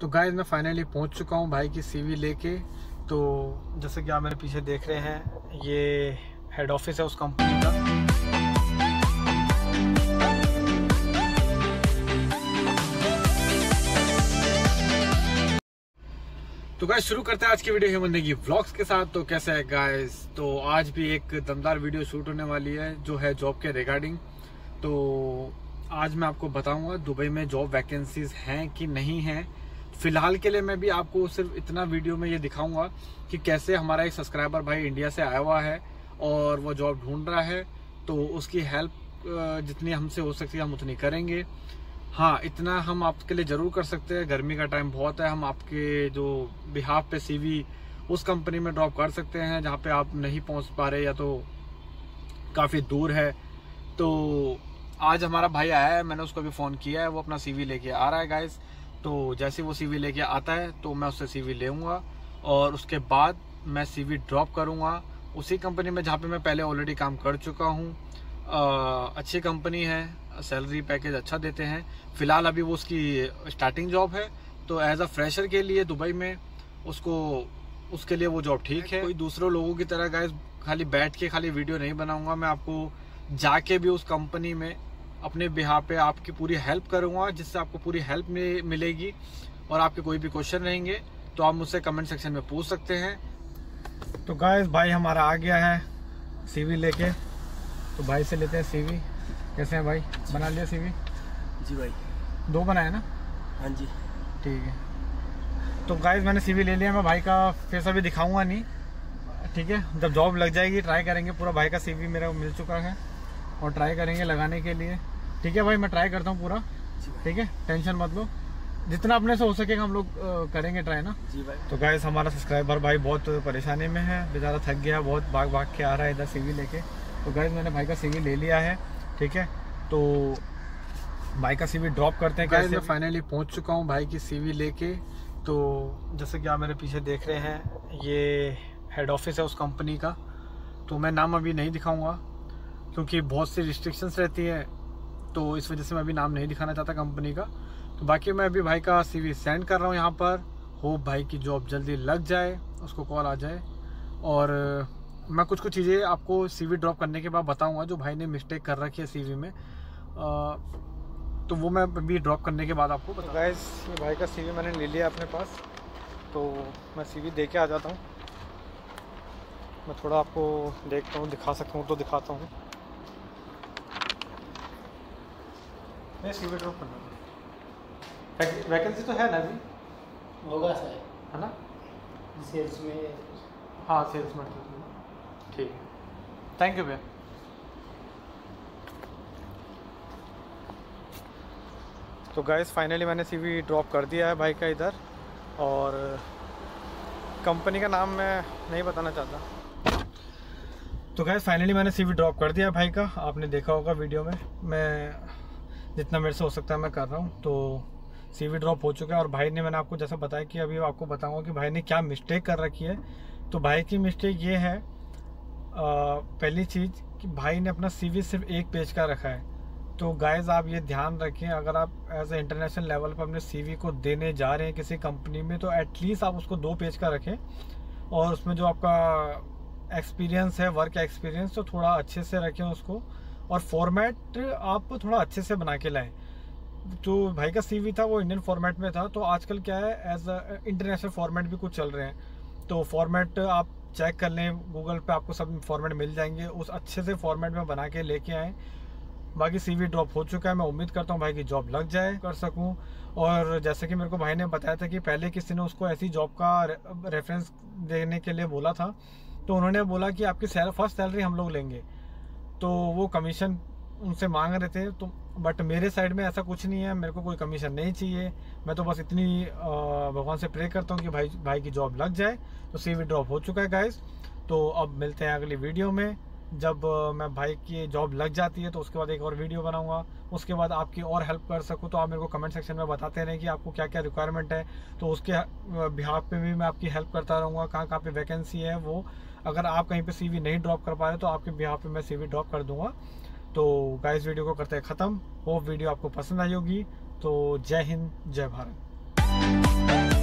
तो गाइस मैं फाइनली पहुँच चुका हूँ भाई की सीवी लेके। तो जैसे कि आप मेरे पीछे देख रहे हैं, ये हेड ऑफ़िस है उस कंपनी का। तो गाइस शुरू करते हैं आज की वीडियो हेमंत की व्लॉग्स के साथ। तो कैसा है गाइस तो आज भी एक दमदार वीडियो शूट होने वाली है, जो है जॉब के रिगार्डिंग तो आज मैं आपको बताऊँगा दुबई में जॉब वैकेंसीज हैं कि नहीं हैं। फ़िलहाल के लिए मैं भी आपको सिर्फ़ इतना वीडियो में ये दिखाऊँगा कि कैसे हमारा एक सब्सक्राइबर भाई इंडिया से आया हुआ है और वो जॉब ढूंढ रहा है तो उसकी हेल्प जितनी हमसे हो सकती है हम उतनी करेंगे। हाँ इतना हम आपके लिए ज़रूर कर सकते हैं। गर्मी का टाइम बहुत है, हम आपके जो बिहाफ पे सीवी उस कंपनी में ड्रॉप कर सकते हैं, जहाँ पे आप नहीं पहुँच पा रहे या तो काफ़ी दूर है। तो आज हमारा भाई आया है, मैंने उसको भी फ़ोन किया है, वो अपना सीवी लेके आ रहा है गाइस तो जैसे वो सीवी लेके आता है तो मैं उससे सीवी लेऊँगा और उसके बाद मैं सीवी ड्रॉप करूँगा। उसी कंपनी में जहाँ पे मैं पहले ऑलरेडी काम कर चुका हूँ। अच्छी कंपनी है सैलरी पैकेज अच्छा देते हैं। फ़िलहाल अभी वो उसकी स्टार्टिंग जॉब है तो एज अ फ्रेशर के लिए दुबई में उसको, उसके लिए वो जॉब ठीक है। कोई दूसरों लोगों की तरह गाइस खाली बैठ के खाली वीडियो नहीं बनाऊँगा। मैं आपको जाके भी उस कंपनी में अपने बिहार पे आपकी पूरी हेल्प करूँगा जिससे आपको पूरी हेल्प मिलेगी और आपके कोई भी क्वेश्चन रहेंगे तो आप मुझसे कमेंट सेक्शन में पूछ सकते हैं। तो गाइस भाई हमारा आ गया है सीवी लेके। तो भाई से लेते हैं सीवी कैसे हैं भाई? बना लिया सीवी जी भाई। दो बनाए ना? हाँ जी। ठीक है। तो गाइस मैंने सीवी ले लिया मैं भाई का फेस अभी दिखाऊँगा नहीं। ठीक है? जब जॉब लग जाएगी ट्राई करेंगे। पूरा भाई का सीवी मेरा मिल चुका है। और ट्राई करेंगे लगाने के लिए। ठीक है भाई मैं ट्राई करता हूँ पूरा। ठीक है टेंशन मत लो। जितना अपने से हो सकेगा हम लोग करेंगे ट्राई ना। जी भाई। तो गाइस हमारा सब्सक्राइबर भाई बहुत परेशानी में है। बेचारा थक गया बहुत भाग भाग के आ रहा है इधर सीवी लेके। तो गाइस मैंने भाई का सीवी ले लिया है। ठीक है तो भाई का सीवी ड्रॉप करते हैं कैसे मैं फाइनली पहुँच चुका हूँ भाई की सीवी लेके। तो जैसे कि आप मेरे पीछे देख रहे हैं ये हेड ऑफ़िस है उस कंपनी का। तो मैं नाम अभी नहीं दिखाऊँगा। क्योंकि बहुत सी रिस्ट्रिक्शंस रहती है तो इस वजह से मैं अभी नाम नहीं दिखाना चाहता कंपनी का। तो बाकी मैं अभी भाई का सीवी सेंड कर रहा हूँ यहाँ पर। होप भाई की जॉब जल्दी लग जाए उसको कॉल आ जाए। और मैं कुछ कुछ चीज़ें आपको सीवी ड्रॉप करने के बाद बताऊँगा जो भाई ने मिस्टेक कर रखी है सीवी में। आ, तो वो मैं अभी ड्रॉप करने के बाद आपको बता गाइस ये भाई का सीवी मैंने ले लिया अपने पास। तो मैं सीवी दे के आ जाता हूँ। मैं थोड़ा आपको देखता हूँ दिखा सकता हूँ तो दिखाता हूँ। नहीं सीवी ड्रॉप करना। वैकेंसी तो है ना अभी? होगा सर। है ना? सेल्स में हाँ सेल्स में ठीक है। थैंक यू भैया। तो गाइस फाइनली मैंने सीवी ड्रॉप कर दिया है भाई का इधर। और कंपनी का नाम मैं नहीं बताना चाहता। तो गैस फाइनली मैंने सीवी ड्रॉप कर दिया है भाई का। आपने देखा होगा वीडियो में। मैं जितना मेरे से हो सकता है मैं कर रहा हूँ। तो सीवी ड्रॉप हो चुका है और भाई ने मैंने आपको जैसा बताया कि अभी आपको बताऊँगा कि भाई ने क्या मिस्टेक कर रखी है। तो भाई की मिस्टेक ये है पहली चीज़ कि भाई ने अपना सीवी सिर्फ़ एक पेज का रखा है। तो गाइज़ आप ये ध्यान रखें, अगर आप एज ए इंटरनेशनल लेवल पर अपने सीवी को देने जा रहे हैं किसी कंपनी में तो एटलीस्ट आप उसको दो पेज का रखें। और उसमें जो आपका एक्सपीरियंस है वर्क एक्सपीरियंस तो थोड़ा अच्छे से रखें उसको। और फॉर्मेट आप थोड़ा अच्छे से बना के लाएँ। जो भाई का सीवी था, वो इंडियन फॉर्मेट में था तो आजकल क्या है एज इंटरनेशनल फॉर्मेट भी कुछ चल रहे हैं। तो फॉर्मेट आप चेक कर लें गूगल पे आपको सब फॉर्मेट मिल जाएँगे। उस अच्छे से फॉर्मेट में बना के लेके आएँ। बाकी सीवी ड्रॉप हो चुका है, मैं उम्मीद करता हूँ भाई की जॉब लग जाए, कर सकूँ। और जैसे कि मेरे को भाई ने बताया था कि पहले किसी ने उसको ऐसी जॉब का रेफरेंस देने के लिए बोला था तो उन्होंने बोला कि आपकी फ़र्स्ट सैलरी हम लोग लेंगे। तो वो कमीशन उनसे मांग रहे थे तो बट मेरे साइड में ऐसा कुछ नहीं है, मेरे को कोई कमीशन नहीं चाहिए। मैं तो बस इतनी भगवान से प्रे करता हूँ कि भाई भाई की जॉब लग जाए तो सी ड्रॉप हो चुका है गाइस तो अब मिलते हैं अगली वीडियो में। जब मैं भाई की जॉब लग जाती है तो उसके बाद एक और वीडियो बनाऊँगा। उसके बाद आपकी और हेल्प कर सकूँ तो आप मेरे को कमेंट सेक्शन में बताते रहें कि आपको क्या क्या रिक्वायरमेंट है। तो उसके बिहाफ पे भी मैं आपकी हेल्प करता रहूँगा कहाँ कहाँ पे वैकेंसी है वो। अगर आप कहीं पे सीवी नहीं ड्रॉप कर पा रहे तो आपके बिहार पे मैं सीवी ड्रॉप कर दूँगा। तो गाइस वीडियो को करते हैं ख़त्म। होप वीडियो आपको पसंद आई होगी। तो जय हिंद, जय भारत।